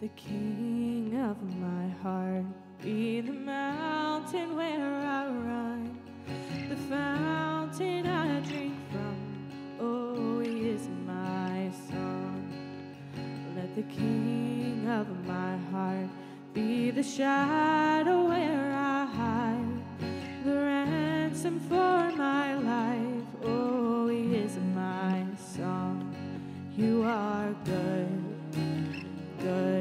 the king of my heart. Be the mountain where I run, the fountain I drink from. Oh, he is my song. Let the king of my heart be the shadow where I hide, the ransom for my life. Oh, he is my song. You are good, good.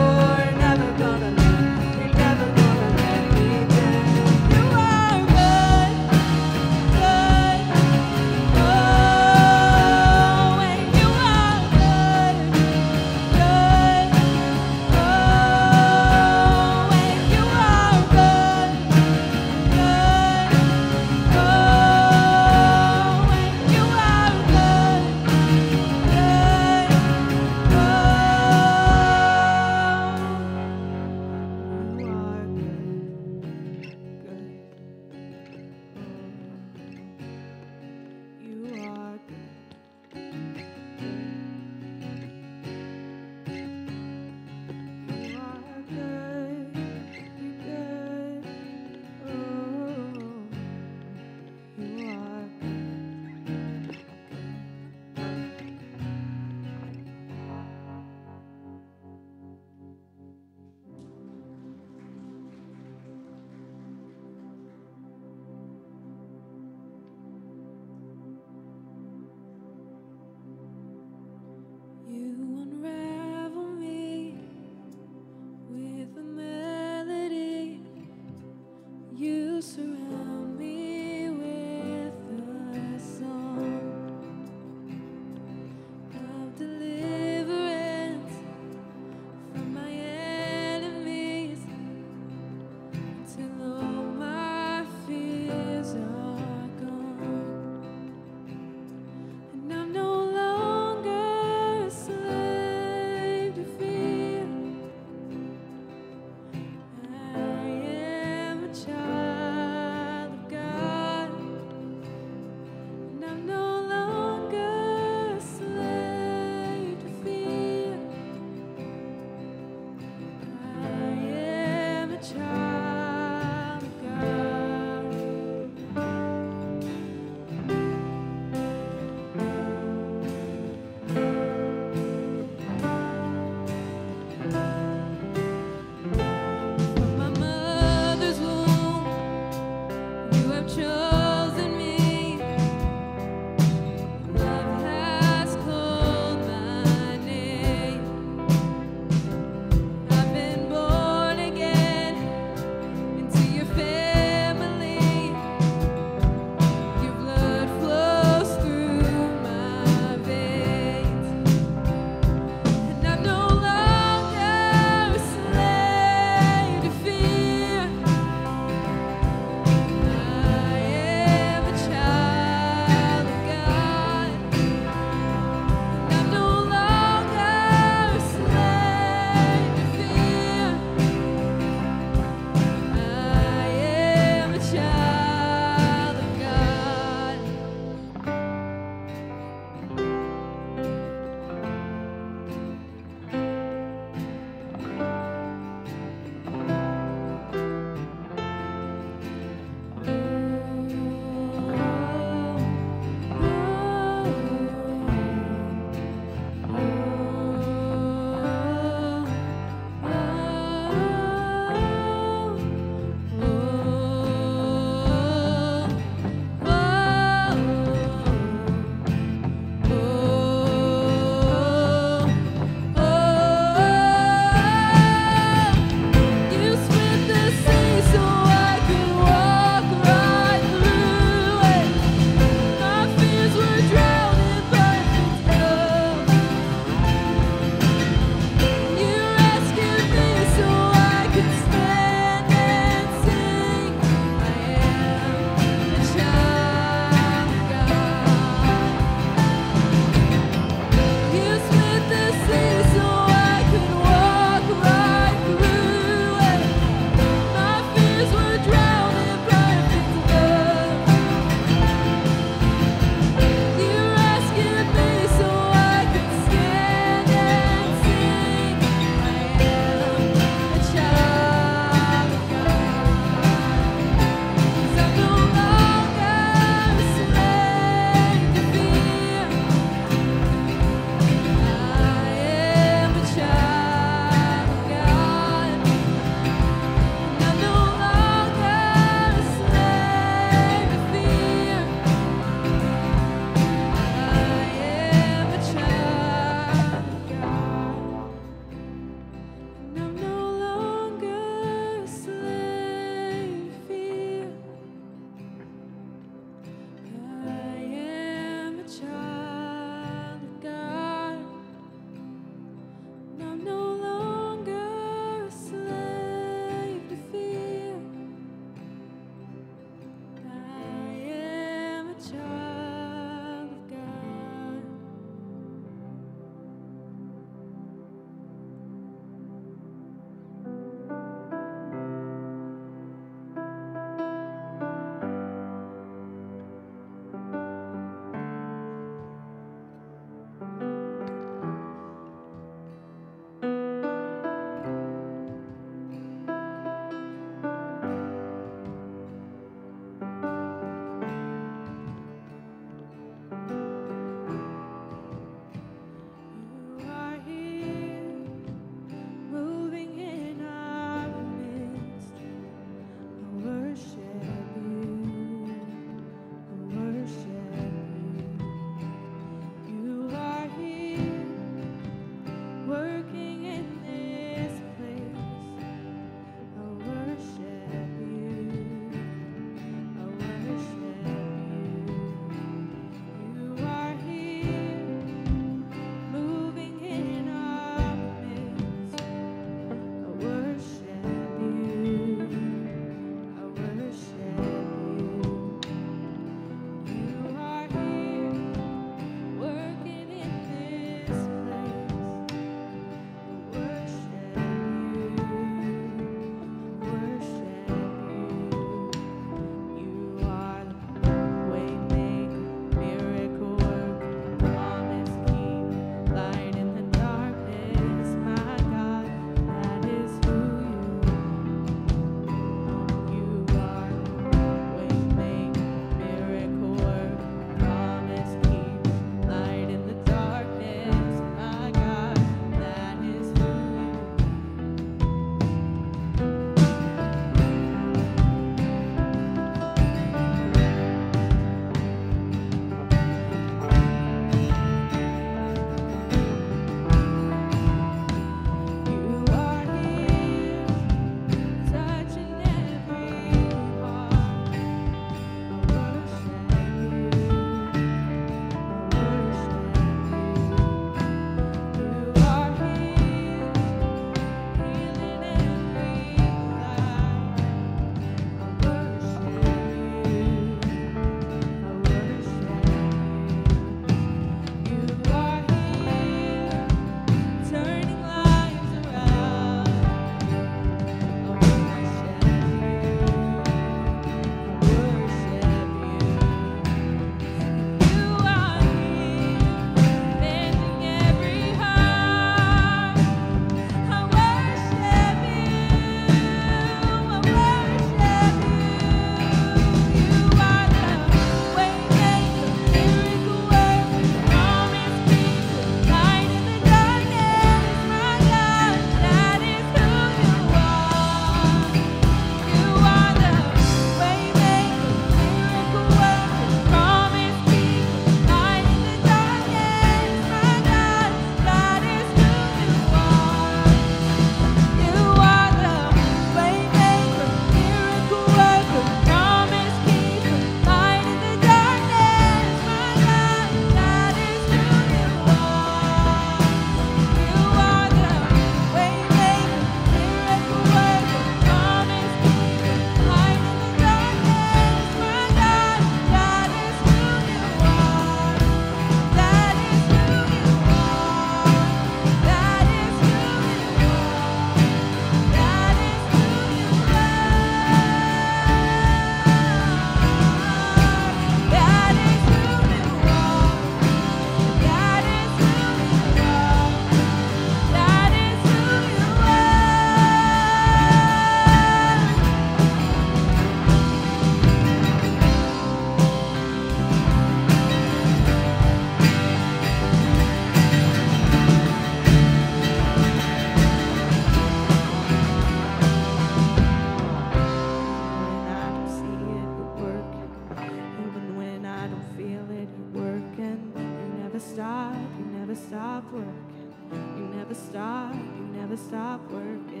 working. You never stop, you never stop working.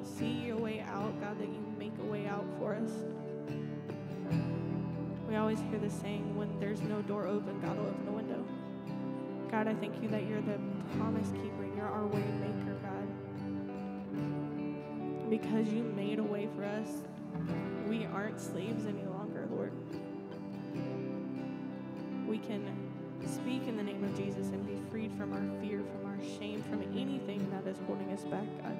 don't see your way out, God, that you make a way out for us. We always hear the saying, when there's no door open, God will open a window. God, I thank you that you're the promise keeper you're our way maker, God. Because you made a way for us, we aren't slaves any longer, Lord. We can speak in the name of Jesus and be freed from our fear, from our shame, from anything that is holding us back, God.